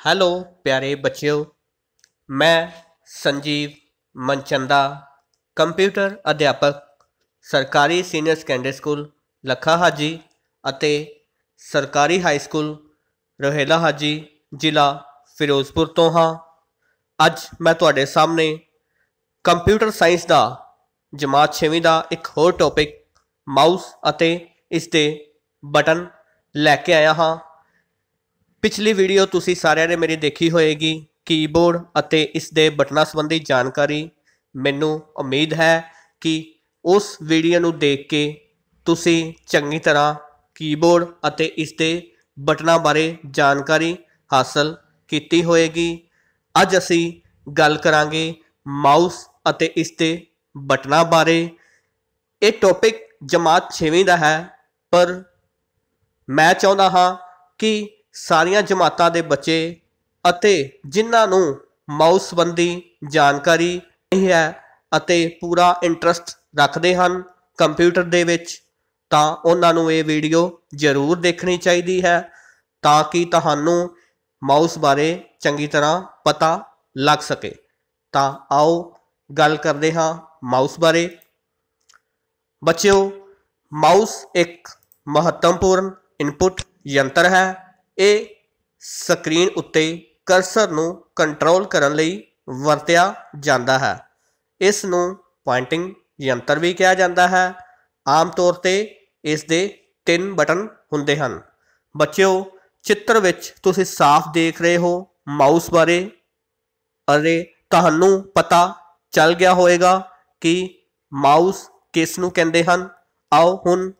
Hello ਪਿਆਰੇ ਬੱਚਿਓ, ਮੈਂ ਸੰਜੀਵ ਮਨਚੰਦਾ, ਕੰਪਿਊਟਰ ਅਧਿਆਪਕ, ਸਰਕਾਰੀ ਸੀਨੀਅਰ ਸੈਕੰਡਰੀ ਸਕੂਲ, ਲੱਖਾ ਹਾਜੀ ਅਤੇ ਸਰਕਾਰੀ ਹਾਈ ਸਕੂਲ, ਰੋਹੇਲਾ ਹਾਜੀ, ਜ਼ਿਲ੍ਹਾ ਫਿਰੋਜ਼ਪੁਰ ਤੋਂ ਹਾਂ। ਅੱਜ ਮੈਂ ਤੁਹਾਡੇ ਸਾਹਮਣੇ ਕੰਪਿਊਟਰ ਸਾਇੰਸ ਦਾ ਜਮਾਤ 6ਵੀਂ ਦਾ ਇੱਕ ਹੋਰ ਟੌਪਿਕ, ਮਾਊਸ ਅਤੇ ਇਸ ਦੇ ਬਟਨ ਲੈ ਕੇ ਆਇਆ ਹਾਂ। ਪਿਛਲੀ ਵੀਡੀਓ ਤੁਸੀਂ ਸਾਰਿਆਂ ਨੇ ਮੇਰੀ ਦੇਖੀ ਹੋਏਗੀ ਕੀਬੋਰਡ ਅਤੇ ਇਸ ਦੇ ਬਟਨਾਂ ਸੰਬੰਧੀ ਜਾਣਕਾਰੀ। ਮੈਨੂੰ ਉਮੀਦ ਹੈ ਕਿ ਉਸ ਵੀਡੀਓ ਨੂੰ ਦੇਖ ਕੇ ਤੁਸੀਂ ਚੰਗੀ ਤਰ੍ਹਾਂ ਕੀਬੋਰਡ ਅਤੇ ਇਸ ਦੇ ਬਟਨਾਂ ਬਾਰੇ ਜਾਣਕਾਰੀ ਹਾਸਲ ਕੀਤੀ ਹੋਏਗੀ। ਅੱਜ ਅਸੀਂ ਗੱਲ ਕਰਾਂਗੇ ਮਾਊਸ ਅਤੇ ਇਸ ਦੇ ਬਟਨਾਂ ਬਾਰੇ। ਇਹ ਟੌਪਿਕ ਜਮਾਤ 6ਵੀਂ ਦਾ ਹੈ, ਪਰ ਮੈਂ ਚਾਹੁੰਦਾ ਹਾਂ ਕਿ ਸਾਰੀਆਂ ਜਮਾਤਾਂ ਦੇ ਬੱਚੇ ਅਤੇ ਜਿਨ੍ਹਾਂ ਨੂੰ ਮਾਊਸ ਸੰਬੰਧੀ ਜਾਣਕਾਰੀ ਨਹੀਂ ਹੈ ਅਤੇ ਪੂਰਾ ਇੰਟਰਸਟ ਰੱਖਦੇ ਹਨ ਕੰਪਿਊਟਰ ਦੇ ਵਿੱਚ, ਤਾਂ ਉਹਨਾਂ ਨੂੰ ਇਹ ਵੀਡੀਓ ਜ਼ਰੂਰ ਦੇਖਣੀ ਚਾਹੀਦੀ ਹੈ ਤਾਂ ਕਿ ਤੁਹਾਨੂੰ ਮਾਊਸ ਬਾਰੇ ਚੰਗੀ ਤਰ੍ਹਾਂ ਪਤਾ ਲੱਗ ਸਕੇ। ਤਾਂ ਆਓ ਗੱਲ ਕਰਦੇ ਹਾਂ ਮਾਊਸ ਬਾਰੇ। ਬੱਚਿਓ, ਮਾਊਸ ਇੱਕ ਮਹੱਤਵਪੂਰਨ ਇਨਪੁਟ ਯੰਤਰ ਹੈ। ਇਹ ਸਕਰੀਨ ਉੱਤੇ ਕਰਸਰ ਨੂੰ ਕੰਟਰੋਲ ਕਰਨ ਲਈ ਵਰਤਿਆ ਜਾਂਦਾ ਹੈ। ਇਸ ਨੂੰ ਪੁਆਇੰਟਿੰਗ ਯੰਤਰ ਵੀ ਕਿਹਾ ਜਾਂਦਾ ਹੈ। ਆਮ ਤੌਰ ਤੇ ਇਸ ਦੇ ਤਿੰਨ ਬਟਨ ਹੁੰਦੇ ਹਨ। ਬੱਚਿਓ, ਚਿੱਤਰ ਵਿੱਚ ਤੁਸੀਂ ਸਾਫ਼ ਦੇਖ ਰਹੇ ਹੋ, ਮਾਊਸ ਬਾਰੇ ਅਰੇ ਤੁਹਾਨੂੰ ਪਤਾ ਚੱਲ ਗਿਆ ਹੋਵੇਗਾ ਕਿ ਮਾਊਸ ਕਿਸ ਨੂੰ ਕਹਿੰਦੇ ਹਨ। ਆਓ ਹੁਣ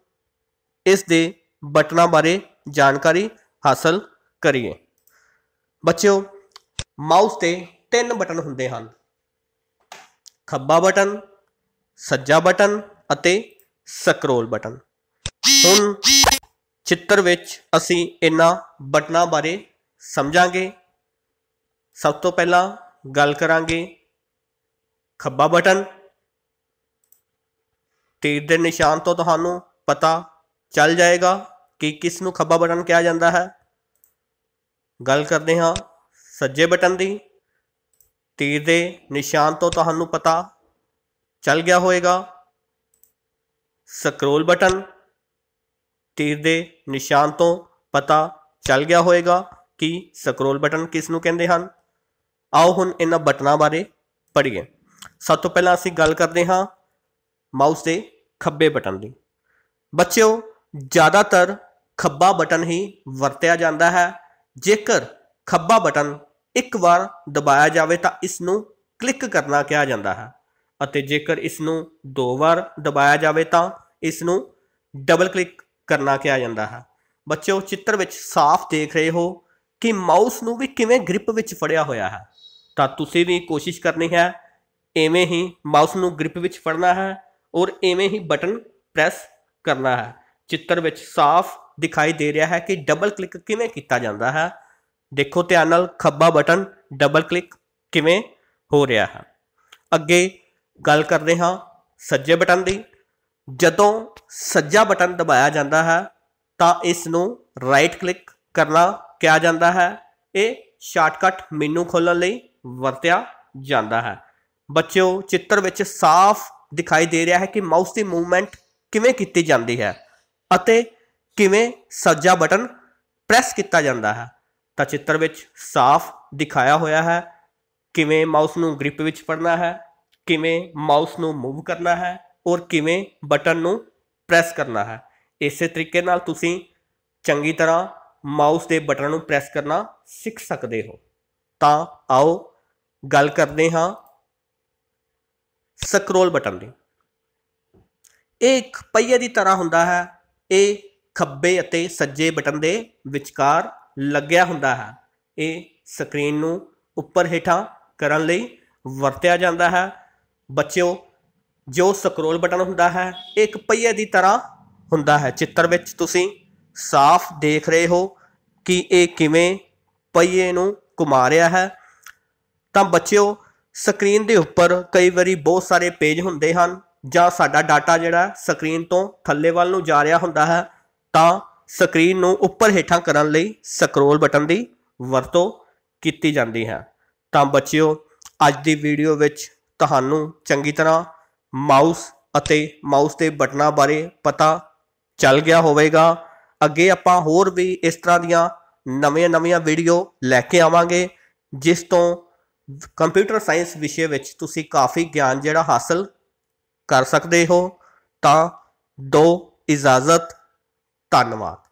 ਇਸ ਦੇ ਬਟਨਾਂ ਬਾਰੇ ਜਾਣਕਾਰੀ ਹਾਸਲ ਕਰੀਏ। ਬੱਚਿਓ, ਮਾਊਸ ਤੇ ਤਿੰਨ ਬਟਨ ਹੁੰਦੇ ਹਨ। ਖੱਬਾ ਬਟਨ, ਸੱਜਾ ਬਟਨ ਅਤੇ ਸਕਰੋਲ ਬਟਨ। ਹੁਣ ਚਿੱਤਰ ਵਿੱਚ ਅਸੀਂ ਇਹਨਾਂ ਬਟਨਾਂ ਬਾਰੇ ਸਮਝਾਂਗੇ। ਸਭ ਤੋਂ ਪਹਿਲਾਂ ਗੱਲ ਕਰਾਂਗੇ ਖੱਬਾ ਬਟਨ। ਤੀਰ ਦੇ ਨਿਸ਼ਾਨ ਤੋਂ ਤੁਹਾਨੂੰ ਪਤਾ ਚੱਲ ਜਾਏਗਾ ਕਿ ਕਿਸ ਨੂੰ ਖੱਬਾ ਬਟਨ ਕਿਹਾ ਜਾਂਦਾ ਹੈ? ਗੱਲ ਕਰਦੇ ਹਾਂ ਸੱਜੇ ਬਟਨ ਦੀ। ਤੀਰ ਦੇ ਨਿਸ਼ਾਨ ਤੋਂ ਤੁਹਾਨੂੰ ਪਤਾ ਚੱਲ ਗਿਆ ਹੋਵੇਗਾ ਸਕਰੋਲ ਬਟਨ ਤੀਰ ਦੇ ਨਿਸ਼ਾਨ ਤੋਂ ਪਤਾ ਚੱਲ ਗਿਆ ਹੋਵੇਗਾ ਕਿ ਸਕਰੋਲ ਬਟਨ ਕਿਸ ਨੂੰ ਕਹਿੰਦੇ ਹਨ। ਆਓ ਹੁਣ ਇਹਨਾਂ ਬਟਨਾਂ ਬਾਰੇ ਪੜ੍ਹੀਏ। ਸਭ ਤੋਂ ਪਹਿਲਾਂ ਅਸੀਂ ਗੱਲ ਕਰਦੇ ਹਾਂ ਮਾਊਸ ਦੇ ਖੱਬੇ ਬਟਨ ਦੀ। ਬੱਚਿਓ ਜ਼ਿਆਦਾਤਰ ਖੱਬਾ ਬਟਨ ਹੀ ਵਰਤਿਆ ਜਾਂਦਾ ਹੈ। ਜੇਕਰ ਖੱਬਾ ਬਟਨ ਇੱਕ ਵਾਰ ਦਬਾਇਆ ਜਾਵੇ ਤਾਂ ਇਸ ਨੂੰ ਕਲਿੱਕ ਕਰਨਾ ਕਿਹਾ ਜਾਂਦਾ ਹੈ ਅਤੇ ਜੇਕਰ ਇਸ ਨੂੰ ਦੋ ਵਾਰ ਦਬਾਇਆ ਜਾਵੇ ਤਾਂ ਇਸ ਨੂੰ ਡਬਲ ਕਲਿੱਕ ਕਰਨਾ ਕਿਹਾ ਜਾਂਦਾ ਹੈ। ਬੱਚਿਓ, ਚਿੱਤਰ ਵਿੱਚ ਸਾਫ਼ ਦੇਖ ਰਹੇ ਹੋ ਕਿ ਮਾਊਸ ਨੂੰ ਵੀ ਕਿਵੇਂ ਗ੍ਰਿਪ ਵਿੱਚ ਫੜਿਆ ਹੋਇਆ ਹੈ। ਤਾਂ ਤੁਸੀਂ ਵੀ ਕੋਸ਼ਿਸ਼ ਕਰਨੀ ਹੈ, ਐਵੇਂ ਹੀ ਮਾਊਸ ਨੂੰ ਗ੍ਰਿਪ ਵਿੱਚ ਫੜਨਾ ਹੈ ਔਰ ਐਵੇਂ ਹੀ ਬਟਨ ਪ੍ਰੈਸ ਕਰਨਾ ਹੈ। ਚਿੱਤਰ ਵਿੱਚ ਸਾਫ਼ ਦਿਖਾਈ ਦੇ ਰਿਹਾ ਹੈ ਕਿ ਡਬਲ ਕਲਿੱਕ ਕਿਵੇਂ ਕੀਤਾ ਜਾਂਦਾ ਹੈ। ਦੇਖੋ ਧਿਆਨ ਨਾਲ ਖੱਬਾ ਬਟਨ ਡਬਲ ਕਲਿੱਕ ਕਿਵੇਂ ਹੋ ਰਿਹਾ ਹੈ। ਅੱਗੇ ਗੱਲ ਕਰਦੇ ਹਾਂ ਸੱਜੇ ਬਟਨ ਦੀ। ਜਦੋਂ ਸੱਜਾ ਬਟਨ ਦਬਾਇਆ ਜਾਂਦਾ ਹੈ, ਤਾਂ ਇਸ ਨੂੰ ਰਾਈਟ ਕਲਿੱਕ ਕਰਨਾ ਕਿਹਾ ਜਾਂਦਾ ਹੈ। ਇਹ ਸ਼ਾਰਟਕਟ ਮੈਨੂ ਖੋਲ੍ਹਣ ਲਈ ਵਰਤਿਆ ਜਾਂਦਾ ਹੈ। ਬੱਚਿਓ, ਚਿੱਤਰ ਵਿੱਚ ਸਾਫ਼ ਦਿਖਾਈ ਦੇ ਰਿਹਾ ਹੈ ਕਿ ਮਾਊਸ ਦੀ ਮੂਵਮੈਂਟ ਕਿਵੇਂ ਕੀਤੀ ਜਾਂਦੀ ਹੈ। ਅਤੇ ਕਿਵੇਂ ਸੱਜਾ ਬਟਨ ਪ੍ਰੈਸ ਕੀਤਾ ਜਾਂਦਾ ਹੈ। ਤਾਂ ਚਿੱਤਰ ਵਿੱਚ ਸਾਫ਼ ਦਿਖਾਇਆ ਹੋਇਆ ਹੈ। ਕਿਵੇਂ ਮਾਊਸ ਨੂੰ ਗ੍ਰਿਪ ਵਿੱਚ ਫੜਨਾ ਹੈ। ਕਿਵੇਂ ਮਾਊਸ ਨੂੰ ਮੂਵ ਕਰਨਾ ਹੈ। ਔਰ ਕਿਵੇਂ ਬਟਨ ਨੂੰ ਪ੍ਰੈਸ ਕਰਨਾ ਹੈ। ਇਸੇ ਤਰੀਕੇ ਨਾਲ ਤੁਸੀਂ ਚੰਗੀ ਤਰ੍ਹਾਂ ਮਾਊਸ ਦੇ ਬਟਨ ਨੂੰ ਪ੍ਰੈਸ ਕਰਨਾ ਸਿੱਖ ਸਕਦੇ ਹੋ। ਤਾਂ ਆਓ ਗੱਲ ਕਰਦੇ ਹਾਂ ਸਕਰੋਲ ਬਟਨ ਦੀ। ਇਹ ਇੱਕ ਪਹੀਏ ਦੀ ਤਰ੍ਹਾਂ ਹੁੰਦਾ ਹੈ। ਇਹ ਖੱਬੇ ਅਤੇ ਸੱਜੇ ਬਟਨ ਦੇ ਵਿਚਕਾਰ ਲੱਗਿਆ ਹੁੰਦਾ ਹੈ। ਇਹ ਸਕਰੀਨ ਨੂੰ ਉੱਪਰ ਹੇਠਾਂ ਕਰਨ ਲਈ ਵਰਤਿਆ ਜਾਂਦਾ ਹੈ। ਬੱਚਿਓ, ਜੋ ਸਕਰੋਲ ਬਟਨ ਹੁੰਦਾ ਹੈ ਇਹ ਇੱਕ ਪਹੀਏ ਦੀ ਤਰ੍ਹਾਂ ਹੁੰਦਾ ਹੈ। ਚਿੱਤਰ ਵਿੱਚ ਤੁਸੀਂ ਸਾਫ਼ ਦੇਖ ਰਹੇ ਹੋ ਕਿ ਇਹ ਕਿਵੇਂ ਪਹੀਏ ਨੂੰ ਘੁਮਾ ਰਿਹਾ ਹੈ। ਤਾਂ ਬੱਚਿਓ, ਸਕਰੀਨ ਦੇ ਉੱਪਰ ਕਈ ਵਾਰੀ ਬਹੁਤ ਸਾਰੇ ਪੇਜ ਹੁੰਦੇ ਹਨ। ਜਾਂ ਸਾਡਾ ਡਾਟਾ ਜਿਹੜਾ ਸਕਰੀਨ ਤੋਂ ਥੱਲੇ ਵੱਲ ਨੂੰ ਜਾ ਰਿਹਾ ਹੁੰਦਾ ਹੈ, ਤਾਂ ਸਕਰੀਨ ਨੂੰ ਉੱਪਰ ਹੇਠਾਂ ਕਰਨ ਲਈ ਸਕਰੋਲ ਬਟਨ ਦੀ ਵਰਤੋਂ ਕੀਤੀ ਜਾਂਦੀ ਹੈ। ਤਾਂ ਬੱਚਿਓ, ਅੱਜ ਦੀ ਵੀਡੀਓ ਵਿੱਚ ਤੁਹਾਨੂੰ ਚੰਗੀ ਤਰ੍ਹਾਂ ਮਾਊਸ ਅਤੇ ਮਾਊਸ ਦੇ ਬਟਨਾਂ ਬਾਰੇ ਪਤਾ ਚੱਲ ਗਿਆ ਹੋਵੇਗਾ। ਅੱਗੇ ਆਪਾਂ ਹੋਰ ਵੀ ਇਸ ਤਰ੍ਹਾਂ ਦੀਆਂ ਨਵੀਆਂ-ਨਵੀਆਂ ਵੀਡੀਓ ਲੈ ਕੇ ਆਵਾਂਗੇ, ਜਿਸ ਤੋਂ ਕੰਪਿਊਟਰ ਸਾਇੰਸ ਵਿਸ਼ੇ ਵਿੱਚ ਤੁਸੀਂ ਕਾਫੀ ਗਿਆਨ ਜਿਹੜਾ ਹਾਸਲ ਕਰ ਸਕਦੇ ਹੋ ਤਾਂ ਦੋ ਇਜਾਜ਼ਤ ਧੰਨਵਾਦ।